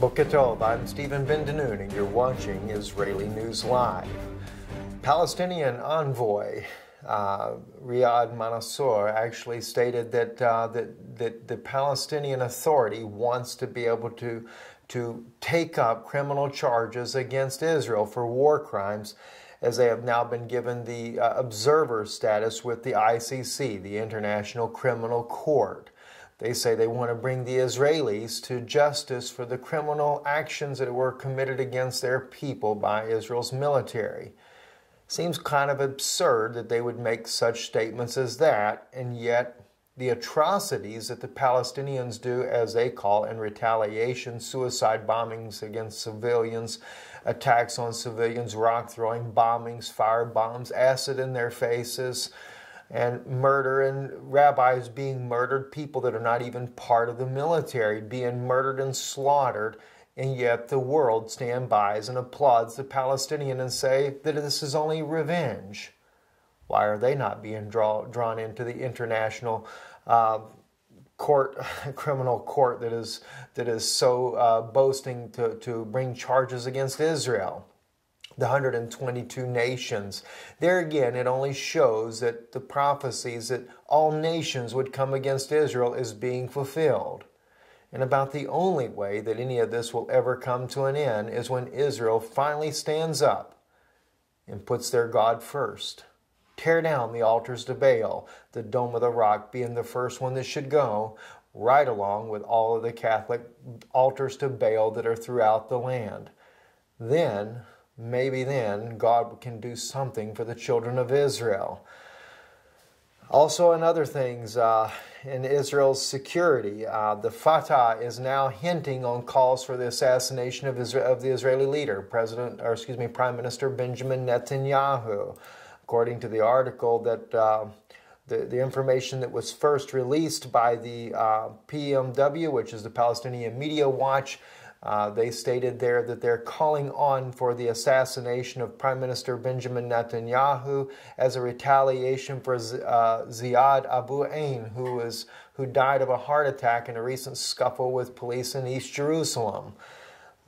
Boker Tov, I'm Stephen Ben and you're watching Israeli News Live. Palestinian envoy uh, Riyad Mansour actually stated that, uh, that, that the Palestinian Authority wants to be able to, to take up criminal charges against Israel for war crimes as they have now been given the uh, observer status with the ICC, the International Criminal Court. They say they want to bring the Israelis to justice for the criminal actions that were committed against their people by Israel's military. Seems kind of absurd that they would make such statements as that, and yet the atrocities that the Palestinians do, as they call in retaliation, suicide bombings against civilians, attacks on civilians, rock throwing, bombings, fire bombs, acid in their faces, and murder and rabbis being murdered, people that are not even part of the military being murdered and slaughtered, and yet the world stand by and applauds the Palestinian and say that this is only revenge. Why are they not being draw, drawn into the international uh, court, criminal court that is that is so uh, boasting to, to bring charges against Israel? The 122 nations. There again, it only shows that the prophecies that all nations would come against Israel is being fulfilled. And about the only way that any of this will ever come to an end is when Israel finally stands up and puts their God first. Tear down the altars to Baal, the Dome of the Rock being the first one that should go, right along with all of the Catholic altars to Baal that are throughout the land. Then maybe then God can do something for the children of Israel. Also, in other things, uh, in Israel's security, uh, the Fatah is now hinting on calls for the assassination of, Israel, of the Israeli leader, President, or excuse me, Prime Minister Benjamin Netanyahu. According to the article, that uh, the, the information that was first released by the uh, PMW, which is the Palestinian Media Watch, uh, they stated there that they're calling on for the assassination of Prime Minister Benjamin Netanyahu as a retaliation for uh, Ziad Abu Ain, who, was, who died of a heart attack in a recent scuffle with police in East Jerusalem.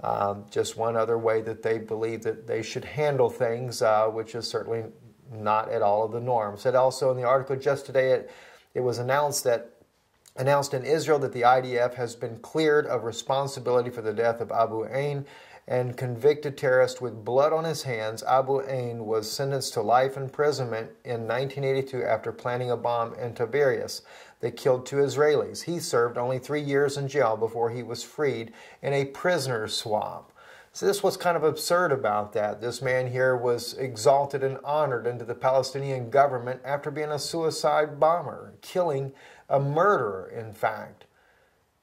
Um, just one other way that they believe that they should handle things, uh, which is certainly not at all of the norm. Said also in the article just today, it, it was announced that announced in Israel that the IDF has been cleared of responsibility for the death of Abu Ain and convicted terrorist with blood on his hands. Abu Ain was sentenced to life imprisonment in 1982 after planting a bomb in Tiberias that killed two Israelis. He served only three years in jail before he was freed in a prisoner swap. So this was kind of absurd about that. This man here was exalted and honored into the Palestinian government after being a suicide bomber, killing a murderer, in fact.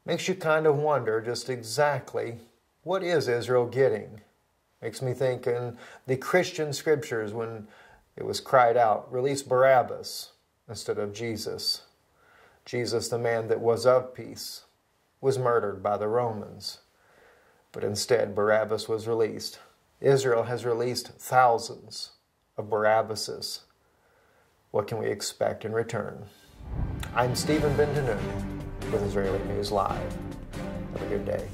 Makes you kind of wonder just exactly what is Israel getting? Makes me think in the Christian scriptures when it was cried out, release Barabbas instead of Jesus. Jesus, the man that was of peace, was murdered by the Romans, but instead Barabbas was released. Israel has released thousands of Barabbases. What can we expect in return? I'm Stephen Ben with Israeli News Live. Have a good day.